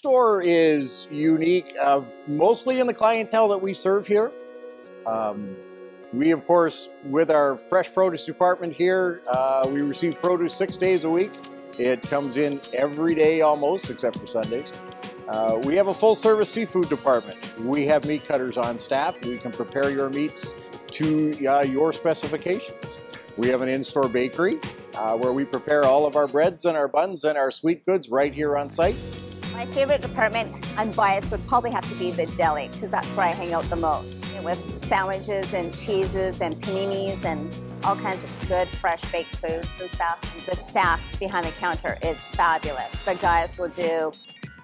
store is unique, uh, mostly in the clientele that we serve here. Um, we, of course, with our fresh produce department here, uh, we receive produce six days a week. It comes in every day almost, except for Sundays. Uh, we have a full service seafood department. We have meat cutters on staff. We can prepare your meats to uh, your specifications. We have an in-store bakery uh, where we prepare all of our breads and our buns and our sweet goods right here on site. My favorite department, unbiased, would probably have to be the deli because that's where I hang out the most with sandwiches and cheeses and paninis and all kinds of good fresh baked foods and stuff. The staff behind the counter is fabulous. The guys will do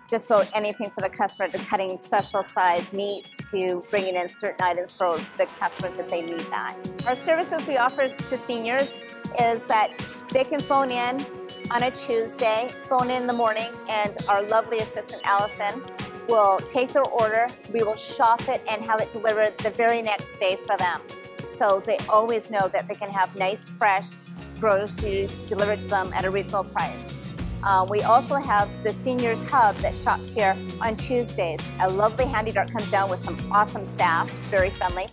just about anything for the customer, to cutting special size meats to bringing in certain items for the customers if they need that. Our services we offer to seniors is that they can phone in on a Tuesday, phone in the morning, and our lovely assistant Allison will take their order, we will shop it and have it delivered the very next day for them. So they always know that they can have nice, fresh groceries delivered to them at a reasonable price. Uh, we also have the Seniors Hub that shops here on Tuesdays. A lovely HandyDART comes down with some awesome staff, very friendly.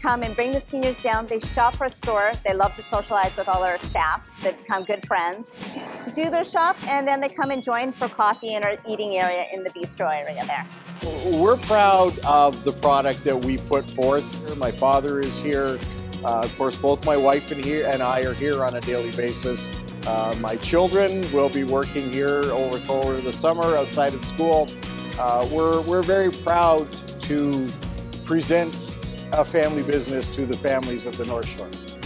Come and bring the seniors down. They shop for our store. They love to socialize with all our staff. They become good friends. Do their shop, and then they come and join for coffee in our eating area in the bistro area there. We're proud of the product that we put forth. My father is here. Uh, of course, both my wife and, here, and I are here on a daily basis. Uh, my children will be working here over, over the summer outside of school. Uh, we're, we're very proud to present a family business to the families of the North Shore.